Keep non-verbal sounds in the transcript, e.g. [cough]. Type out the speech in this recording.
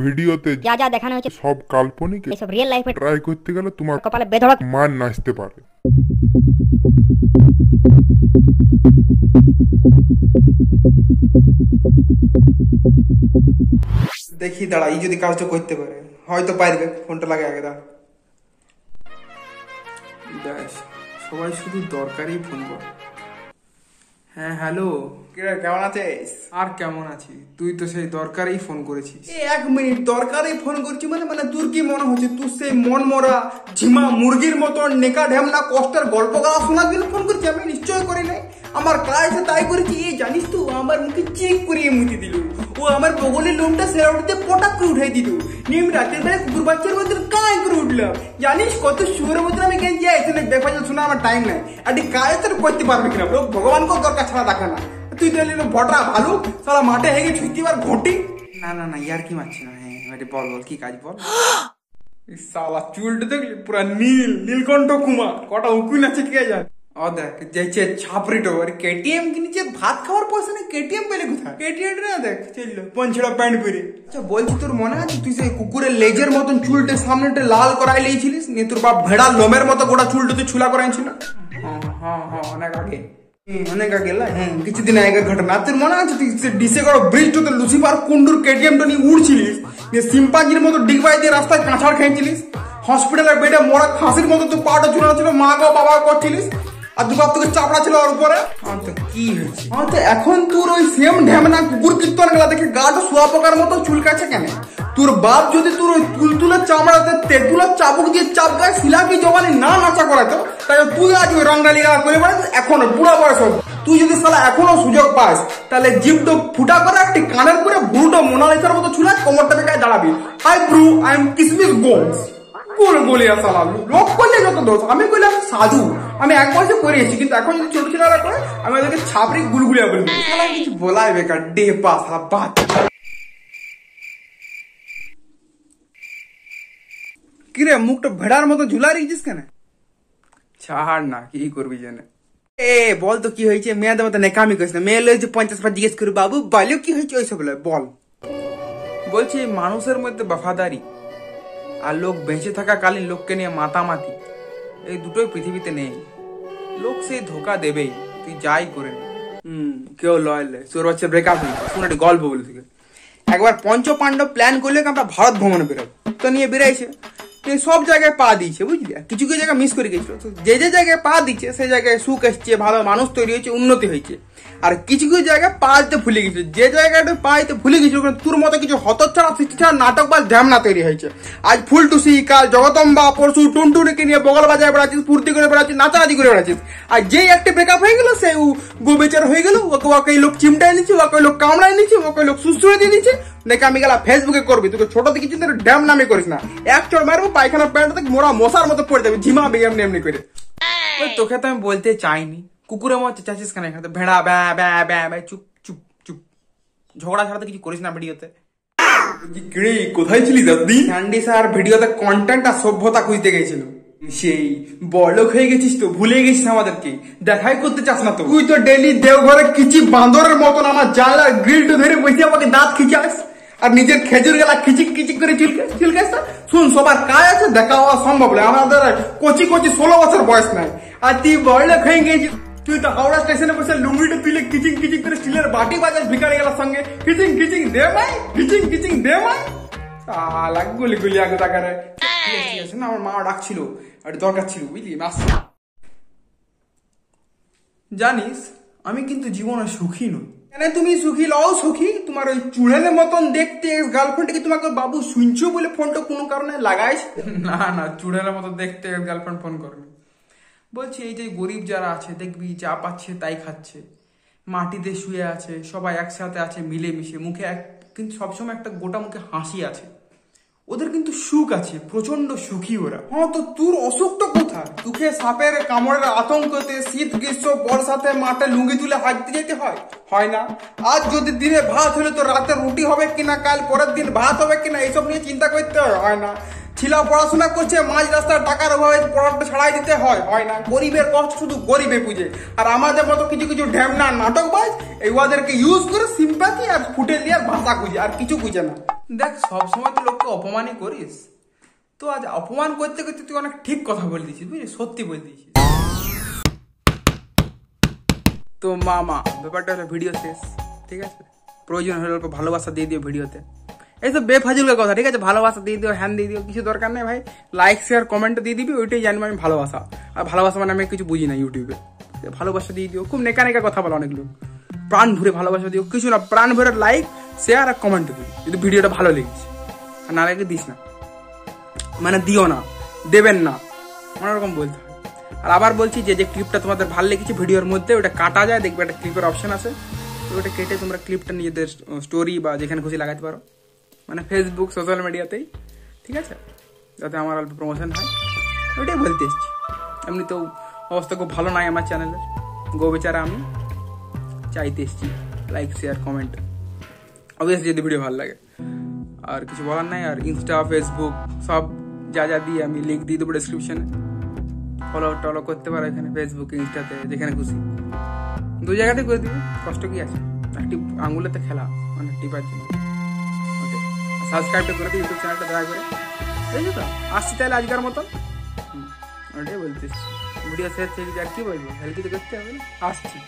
ভিডিওতে যা যা দেখানো হয়েছে। সব কাল্পনিক এসব রিয়েল লাইফে ট্রাই করতে গেলে তোমার কপালে বেধড়ক। মান নাচতে পারে। দেখি দাঁড়া এই যদি কাজটা করতে পারে হয়তো পারবে ফোনটা লাগে আগে দাঁড়া। ব্যাস সবাই শুধু দরকারি ফোন কর। হ্যাঁ হ্যালো। কিরে কেমন আছিস? আর কেমন আছি? তুই তো সেই দরকারেই ফোন করেছিস। এক মিনিট দরকারে ফোন করছি মানে মানে তোর কি মনে হচ্ছে? তুই সেই মন মরা ঝিমা মুরগির মতন নেকা ঢেমনা কষ্টের গল্প গাওয়া শোনার জন্য ফোন করছি আমি নিশ্চয় করি নাই। আমার কাজ তাই করেছি এই জানিস তো আমার মুখে চেক করিয়ে মুতি দিল। ও আমার বগলের লোমটা সেরাউটিতে পটাক করে উঠাই দিল। নিম রাতের বেলা কুকুর বাচ্চার মতন কাঁই করে উঠলাম জানিস কত সুরের মতন আমি কেন এখানে বেফাজল শোনা আমার টাইম নাই। আর কাজ তোর করতে পারবে কিনা লোক ভগবানকে দরকার ছাড়া দেখা না। তুই তো ভালো সারা মাঠে হেগে ঘটি। না না না ইয়ার কি মারছি না? হ্যাঁ এবারে বল বল কি কাজ বল? [gasps] সালা চুলটা দেখলি পুরা নীল নীলকণ্ঠ কুমার। কটা উকুন আছে কে যায় দেখ যাইছে ছাপড়িটো আর কেটিএম কিনেছে ভাত খাওয়ার পয়সা নেই কেটিএম পেলে কোথায় কেটিএম না দেখ চলল পঞ্চড়া প্যান্ট পরে আচ্ছা বলছি তোর মনে আছে তুই সেই কুকুরের লেজের মতন চুলটা সামনেটা লাল করাই লিয়েছিলিস নিয়ে তোর বাপ ভেড়ার লোমের মতো গোটা চুলটা তুই ছুলা করাইছিল হ্যাঁ হ্যাঁ হ্যাঁ অনেক আগে অনেক আগে হ্যাঁ কিছুদিন আগের ঘটনা তোর মনে আছে তুই সে ডিসেগড় ব্রিজটাতে লুসিফার কুন্ডুর কেটিএমটা নিয়ে উড়ছিলিস নিয়ে সিম্পাঞ্জির মতো ডিগবাই দিয়ে রাস্তায় কাঁচাড় খেয়েছিলিস হসপিটালের বেডে মরা খাসির মতো তুই পাটা ঝুলানো ছিল মা গো বাবা করছিলিস আর দু বাপ তোকে চাপড়া ছিল ওর উপরে? কি হয়েছে? হ্যাঁ এখন তোর ওই সেম ঢ্যামনা কুকুর কীর্তন গেলা দেখে গাটা শোয়া পোকার মতো চুলকাছে কেন? তোর বাপ যদি তোর ওই তুলতুলের চামড়াতে তেঁতুলের চাবুক দিয়ে চাপ গায়ে শিলাকি জবানি না নাচা করাতো, তাহলে তুই আজ ওই রংডালি গেলা করে বেড়াস, এখনও বুড়া বয়স অবধি। তুই যদি সালা এখনও সুযোগ পাস, তাহলে জিপটো ফুটা করে একটি কানের করে বুড়োটা মোনালিসার মতো ছুলা কোমরটা বেকায় দাঁড়াবি। Hi bro, I am Kismis Gomes কোন বলিয়া সালা লোক করলে যত দোষ আমি কইলাম সাধু। আমি এক বছর করে এসেছি, কিন্তু এখন যদি ছোট ছেলেরা করে, আমি ওদেরকে ছাপড়ি গুলগুলিয়া বলবি শালা কিছু বলাই বেকার ডে পাস শালা বাদ কিরে, মুখটা ভেড়ার মতো ঝুলা রেখেছিস কেন? ছাড় না, কি করবি জানে। এ, বল তো কি হয়েছে মেয়েদের মতো নেকামি করিস না। মেয়ে লয়েছে পঞ্চাশ বার জিজ্ঞেস করি, বাবু, বলো কি হয়েছে ওইসব লয় বল। বলছি, মানুষের মধ্যে বাফাদারি। আর লোক বেঁচে থাকাকালীন লোককে নিয়ে মাতামাতি। এই দুটোই পৃথিবীতে নেই। লোক সেই ধোকা দেবেই। তুই যাই করে হুম, কেউ লয় লয় তোর হচ্ছে ব্রেকআপ হয়েছে শুনে একটা গল্প বলে থেকে একবার পঞ্চ পাণ্ডব প্ল্যান করলে আমরা ভারত ভ্রমণে বেরোবো। তো নিয়ে বেরাইছে সব জায়গায় পা দিয়েছে, বুঝলি? কিছু কিছু জায়গায় মিস করে গেছিল। যে যে জায়গায় পা দিচ্ছে সেই জায়গায় সুখ এসছে, ভালো মানুষ তৈরি হয়েছে, উন্নতি হয়েছে। আর কিছু কিছু জায়গায় পা দিতে ভুলে গেছিল। যে জায়গাটা পা দিতে ভুলে গেছিল তোর মতো কিছু হতচ্ছাড়া শিক্ষা নাটক বা ঝামনা তৈরি হয়েছে। আজ ফুলটুসি কাল জগতম্বা পরশু টুনটুনিকে নিয়ে বগল বাজায় বেড়াচ্ছিস, ফুর্তি করে বেড়াচ্ছিস, নাচানাচি করে বেড়াচ্ছিস। আর যেই একটা ব্রেকআপ হয়ে গেল, সে গোবেচার হয়ে গেল, ওকে ওকে লোক চিমটাই নিচ্ছে ওকে লোক কামড়াই নিচ্ছে ওকে লোক সুস্থরে দিয়ে দিচ্ছে নাকি আমি গেলাম ফেসবুকে করবি? তোকে ছোট থেকে চিন্তা ড্যাম নামে করিস না। এক চড় মারবো পায়খানা প্যান্ট থেকে মোরা মশার মতো পড়ে যাবে ঝিমাবে এমনি এমনি করে। তোকে তো আমি বলতে চাইনি। কুকুরের মতো চাচ্ছিস কেন এখানে? ভেড়া ব্যা ব্যা ব্যা ব্যা চুপ চুপ চুপ। ঝগড়া ছাড়া তো কিছু করিস না ভিডিওতে। কিরে কোথায় ছিলি দাদি? স্যান্ডি স্যার ভিডিওতে কন্টেন্ট আর সভ্যতা খুঁজতে গেছিল। সেই বড়লোক হয়ে গেছিস তো ভুলে গেছিস আমাদেরকে। দেখাই করতে চাস না তো। তুই তো ডেলি দেওঘরে কিচি বান্দরের মতন আমার জানলার গ্রিলটা ধরে বসে আমাকে দাঁত খিচাস। আর নিজের খেজুর গেলা খিচিক খিচিক করে চিলকাস চিলকাস শুন, সবার কাজ আছে, দেখা হওয়া সম্ভব নয়। আমাদের কচি কচি ষোলো বছর বয়স নাই। আর তুই বড়লোক হয়ে গেছিস তুই তো হাওড়া স্টেশনে বসে লুঙ্গিটা তুলে কিচিং কিচিং করে স্টিলের বাটি বাজাস ভিখারি গেলার সঙ্গে। কিচিং কিচিং দে মাই কিচিং কিচিং দে মাই সালা গুলি গুলি আগে তাকারে না, আমার মা ডাকছিল। আর দরকার ছিল, বুঝলি? আসছি। জানিস, আমি কিন্তু জীবনে সুখী নই। কেন তুমি সুখী, লও সুখী। তোমার ওই চুড়েলের মতন দেখতে গার্লফ্রেন্ড কি তোমাকে বাবু শুনছো বলে ফোনটা কোনো কারণে লাগাইছ না না, চুড়েলের মতো দেখতে গার্লফ্রেন্ড ফোন করবে বলছি, এই যে গরিব যারা আছে, দেখবি যা পাচ্ছে তাই খাচ্ছে। মাটিতে শুয়ে আছে, সবাই একসাথে আছে, মিলেমিশে। মুখে এক, কিন্তু সবসময় একটা গোটা মুখে হাসি আছে। ওদের কিন্তু সুখ আছে প্রচণ্ড সুখী ওরা। হ্যাঁ তো তোর অসুখটা কোথায়? তোকে সাপের কামড়ের আতঙ্কতে শীত, গ্রীষ্ম, বর্ষাতে মাঠে লুঙ্গি তুলে হাঁটতে যেতে হয়। হয় না? আজ যদি দিনে ভাত হলে তো রাতে রুটি হবে কিনা, কাল পরের দিন ভাত হবে কিনা, এইসব নিয়ে চিন্তা করতে হয় হয় না? ছিলা পড়াশোনা করছে মাঝ রাস্তার টাকার অভাবে পড়াটা ছাড়াই দিতে হয়। হয় না। গরিবের কষ্ট শুধু গরিবে বুঝে। আর আমাদের মতো কিছু কিছু ঢ্যামনা নাটক বাজ এই ওদেরকে ইউজ করে সিম্প্যাথি আর ফুটে দিয়ে ভাষা খুঁজে আর কিছু বুঝে না। দেখ সবসময় তো লোককে অপমানই করিস। তো আজ অপমান করতে করতে তুই অনেক ঠিক কথা বলে দিয়েছিস বুঝলি? সত্যি বলে দিয়েছিস। তো মামা ব্যাপারটা হলো ভিডিও শেষ ঠিক আছে? প্রয়োজন হলে অল্প ভালোবাসা দিয়ে দিও ভিডিওতে এইসব বেফাজুলের কথা, ঠিক আছে? ভালোবাসা দিয়ে দিও, হ্যান দিয়ে দিও, কিছু দরকার নেই ভাই। লাইক শেয়ার কমেন্ট দিয়ে দিবি, ওইটাই জানব আমি ভালোবাসা। আর ভালোবাসা মানে আমি কিছু বুঝি না ইউটিউবে ভালোবাসা দিয়ে দিও, খুব নেকা নেকা কথা বলো অনেক লোক প্রাণ ভরে ভালোবাসা দিও, কিছু না, প্রাণ ভরে লাইক শেয়ার আর কমেন্ট দিও যদি ভিডিওটা ভালো লেগেছে। আর না লাগে দিস না। মানে দিও না, দেবেন না। অন্যরকম বলতে হয়। আর আবার বলছি যে যে ক্লিপটা তোমাদের ভালো লেগেছে ভিডিওর মধ্যে, ওটা কাটা যায়, দেখবে একটা ক্লিপের অপশন আছে। ওটা কেটে তোমরা ক্লিপটা নিজেদের স্টোরি বা যেখানে খুশি লাগাতে পারো। মানে ফেসবুক সোশ্যাল মিডিয়াতেই ঠিক আছে? যাতে আমার অল্প প্রমোশন হয়। ওইটাই বলতে এসছি। এমনি তো অবস্থা খুব ভালো নাই আমার চ্যানেলের গো বেচারা আমি চাইতে এসছি লাইক শেয়ার কমেন্ট অবভিয়াসলি যদি ভিডিও ভালো লাগে। আর কিছু বলার নাই, আর ইনস্টা ফেসবুক সব যা যা দিয়ে আমি লিঙ্ক দিয়ে দেবো ডিসক্রিপশনে ফলো টলো করতে পারো এখানে ফেসবুক ইনস্টাতে যেখানে খুশি। দু জায়গাতে করে দিবে, কষ্ট কি আছে? একটি আঙুলেতে খেলা মানে টিপার জন্য। সাবস্ক্রাইবটা করে দিই ইউটিউব চ্যানেলটা দয়া করে। বুঝলি তো? আসছি তাহলে আজকের মতো। ওটাই বলতেছি ভিডিও শেষ থেকে যাক কি বলব? হেলকি তো করতে হবে আসছি।